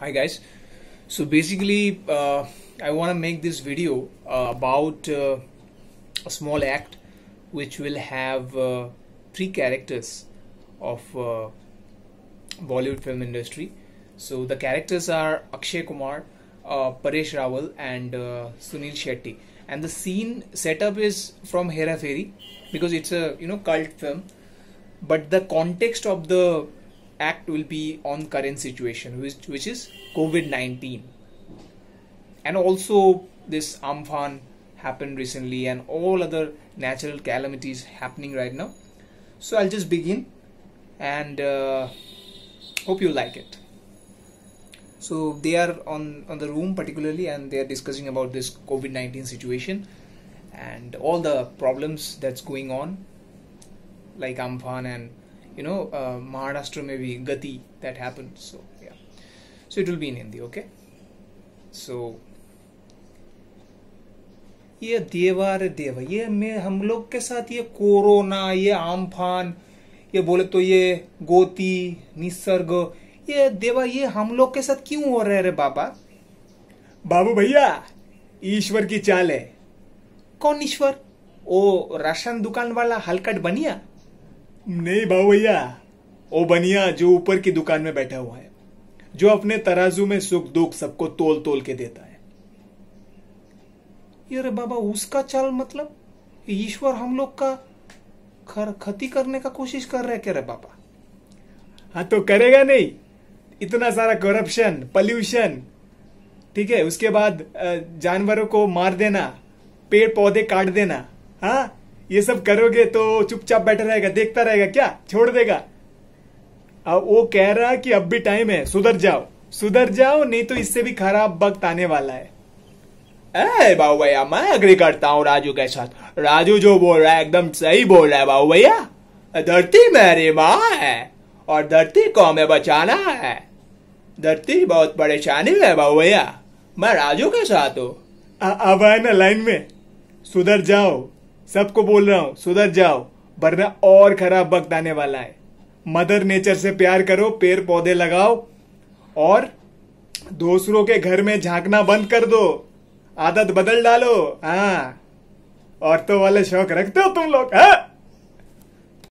hi guys. So basically uh, i want to make this video uh, about uh, a small act which will have uh, three characters of uh, bollywood film industry. So the characters are akshay kumar uh, paresh rawal and sunil shetty. And the scene setup is from hera fairy because it's a you know cult film. But the context of the act will be on current situation which, which is covid-19 and also this amphan happened recently and all other natural calamities happening right now. So i'll just begin and uh, hope you like it. So they are on on the room particularly and they are discussing about this covid-19 situation and all the problems that's going on like amphan and you know uh, Maharashtra maybe Gati that happened. So yeah, so it will be in Hindi. Okay. So ये देवा रे देवा ये मैं हम लोग के साथ ये कोरोना ये आमफान ये बोले तो ये गोती निसर्ग ये देवा ये हम लोग के साथ क्यों हो रहे रे बाबा बाबू भैया ईश्वर की चाल है कौन ईश्वर ओ राशन दुकान वाला हलकट बनिया नहीं बाबू भैया, ओ बनिया जो ऊपर की दुकान में बैठा हुआ है, जो अपने तराजू में सुख दुख सबको तोल तोल के देता है। ये बाबा, उसका चाल मतलब? ईश्वर हम लोग का खर, खती करने का कोशिश कर रहे क्या रे बाबा? हाँ तो करेगा नहीं। इतना सारा करप्शन पॉल्यूशन ठीक है, उसके बाद जानवरों को मार देना पेड़ पौधे काट देना हाँ? ये सब करोगे तो चुपचाप बैठा रहेगा देखता रहेगा क्या? छोड़ देगा। अब वो कह रहा कि अब भी टाइम है सुधर जाओ। सुधर जाओ नहीं तो इससे भी खराब वक्त आने वाला है। ए बाबू भैया मैं अग्री करता हूँ राजू के साथ। राजू जो बोल रहा है एकदम सही बोल रहा है बाबू भैया धरती मेरी माँ है और धरती को हमें बचाना है। धरती बहुत परेशानी में है बाबू भैया मैं राजू के साथ हूँ। अब है ना लाइन में। सुधर जाओ। सबको बोल रहा हूँ, सुधर जाओ, वरना और खराब वक्त आने वाला है। मदर नेचर से प्यार करो, पेड़ पौधे लगाओ, और दूसरों के घर में झांकना बंद कर दो। आदत बदल डालो हाँ। औरतों वाले शौक रखते हो तुम लोग हाँ।